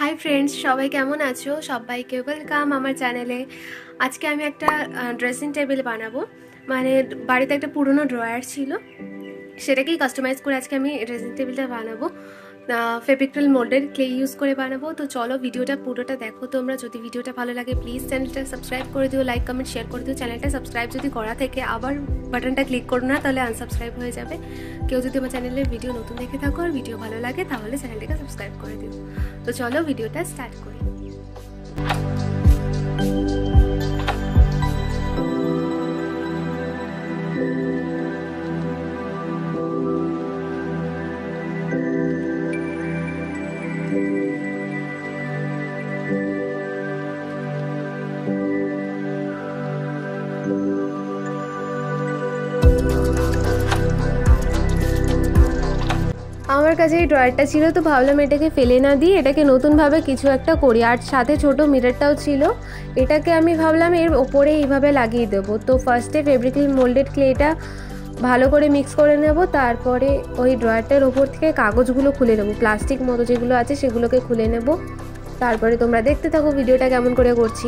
Hi friends সবাই কেমন আছো? সবাইকে ওয়েলকাম আমার চ্যানেলে আজকে আমি একটা ড্রেসিং টেবিল বানাবো। মানে বাড়িতে একটা পুরনো ড্রয়ার ছিল। সেটাকেই কাস্টমাইজ করে আজকে আমি ড্রেসিং টেবিলটা বানাবো। ফেব্রিক্রিল মোল্ডের ক্লে ইউজ করে বানাবো। তো চলো ভিডিওটা পুরোটা দেখো তোমরা। যদি ভিডিওটা ভালো লাগে প্লিজ চ্যানেলটা সাবস্ক্রাইব করে দিও লাইক কমেন্ট শেয়ার করে দিও। চ্যানেলটা সাবস্ক্রাইব যদি করা থেকে আবার বাটনটা ক্লিক করো না, তাহলে আনসাবস্ক্রাইব হয়ে যাবে। কেউ যদি আমার চ্যানেলের ভিডিও নতুন দেখে থাকো আর ভিডিও ভালো লাগে, তাহলে চ্যানেলটাকে সাবস্ক্রাইব করে দিও। তো চলো ভিডিওটা স্টার্ট করি। আমার কাছে এই ড্রয়ারটা ছিল, তো ভাবলাম এটাকে ফেলে না দিয়ে এটাকে নতুনভাবে কিছু একটা করি। আর সাথে ছোট মিররটাও ছিল। এটাকে আমি ভাবলাম এর ওপরে এইভাবে লাগিয়ে দেবো। তো ফার্স্টে ফেব্রিক্লি মোল্ডেড ক্লেটা ভালো করে মিক্স করে নেব। তারপরে ওই ড্রয়ারটার ওপর থেকে কাগজগুলো খুলে নেব। প্লাস্টিক মতো যেগুলো আছে সেগুলোকে খুলে নেব। তারপরে তোমরা দেখতে থাকো ভিডিওটা কেমন করে করছি।